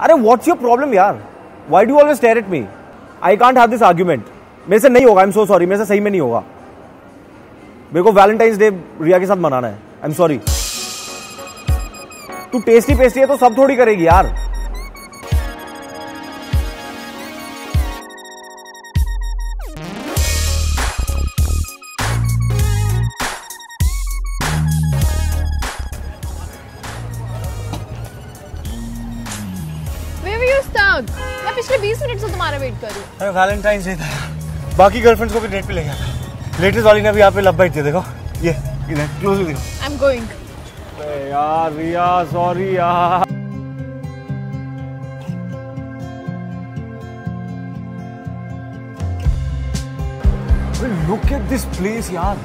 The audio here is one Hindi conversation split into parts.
अरे व्हाट्स योर प्रॉब्लम यार? Why do always tear at me I can't have this argument मेरे से नहीं होगा आई एम सो सॉरी मेरे से सही में नहीं होगा। मेरे को वैलेंटाइंस डे रिया के साथ मनाना है। आई एम सॉरी तू टेस्टी पेस्टी है तो सब थोड़ी करेगी यार। Stuck? मैं पिछले 20 मिनट से तुम्हारा वेट कर रही हूँ। अरे वैलेंटाइंस डे था। बाकी गर्लफ्रेंड्स को भी डेट पे ले गया था। लेटेस्ट वाली ने भी यहाँ पे लव बाइट दिया देखो। ये इधर क्लोज देखो। आई एम गोइंग अरे यार रिया सॉरी यार। लुक एट दिस प्लेस यार।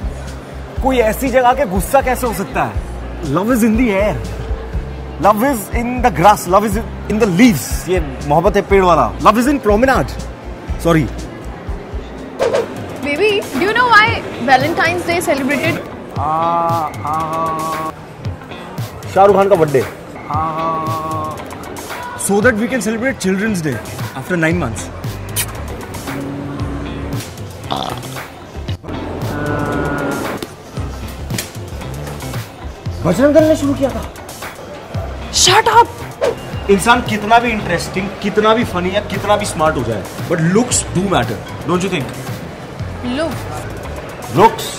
कोई ऐसी जगह के गुस्सा कैसे हो सकता है? Love is in the air love is in the grass love is in the leaves ये मोहब्बत है पेड़ वाला। Love is in promenade sorry Baby, do you know why Valentine's Day is celebrated? Shahrukh Khan का birthday so that we can celebrate children's day after nine months Bajrang Dal ने शुरू किया था। Shut up! इंसान कितना भी इंटरेस्टिंग कितना भी फनी या कितना भी स्मार्ट हो जाए but looks do matter don't you think Look. Looks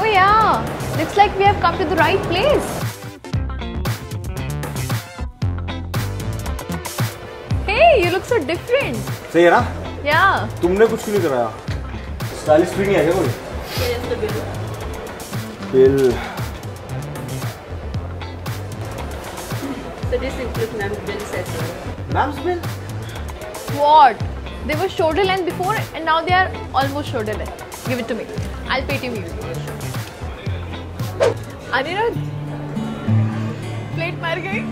Oh yeah. Looks like we have come to the right place. Hey, you look so different. सही है ना Yeah. तुमने कुछ क्यों नहीं कराया स्टाइलिश भी नहीं है क्या कोई bill So this includes ma'am bill set. Ma'am's bill What? They were shoulder length before and now they are almost shoulder length. Give it to me. I'll pay to you. Anirudh. Plate मार गई.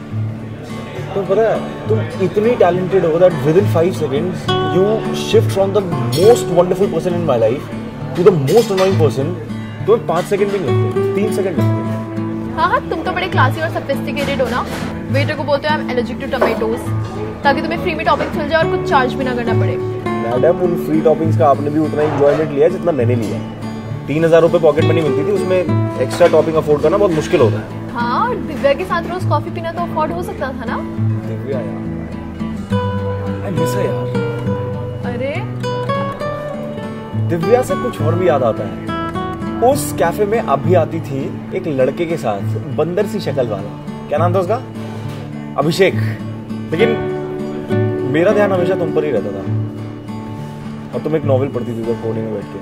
तो पता है तुम इतनी टैलेंटेड हो that within five seconds you shift from the most wonderful person in my life to the most annoying person तुम्हें पाँच सेकंड भी नहीं लगते तीन सेकंड लगते हाँ हाँ तुम तो बड़े क्लासी और सफिस्टिकेटेड हो ना वेटर को बोलते हो I am allergic to tomatoes ताकि तुम्हें फ्री में टॉपिंग मिल जाए और कुछ चार्ज भी ना करना पड़े। मैडम उन फ्री टॉपिंग्स का आपने भी उतना इंजॉयमेंट लिया जितना मैंने लिया तीन हज़ार रुपये पॉकेट मनी मिलती थी उसमें एक्स्ट्रा टॉपिंग अफोर्ड करना बहुत मुश्किल होता है। हाँ और दिव्या के साथ रोज कॉफ़ी पीना तो अफोर्ड हो सकता था ना? दिव्या यार। आई मिस यार। अरे। दिव्या से कुछ और भी याद आता है। उस कैफ़े में अभी आती थी एक लड़के के साथ बंदर सी शक्ल वाला। क्या नाम था उसका? अभिषेक लेकिन मेरा ध्यान हमेशा तुम पर ही रहता था। और तुम एक नॉवेल पढ़ती थी उधर कोने में बैठ के।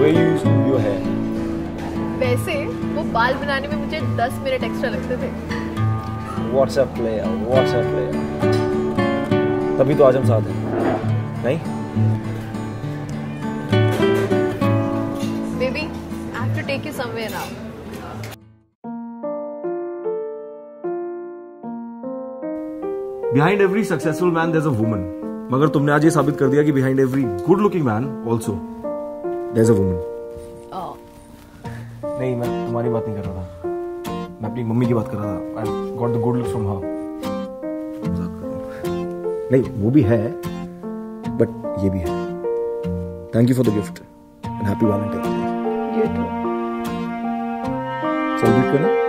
वे यू यू है वैसे वो बाल बनाने में मुझे 10 मिनट एक्स्ट्रा लगते थे। व्हाट्सएप प्लेयर व्हाट्सएप प्लेयर तभी तो आज हम साथ हैं। नहीं? Baby I have to take you somewhere now behind every successful man is a woman मगर तुमने आज ये साबित कर दिया कि behind every good looking man also there is a woman नहीं मैं तुम्हारी बात नहीं कर रहा था। मैं अपनी मम्मी की बात कर रहा था। I got the good looks from her नहीं वो भी है बट ये भी है। Thank you for the gift and happy Valentine day you too celebrate करना।